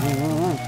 uh, uh, uh.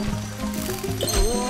おお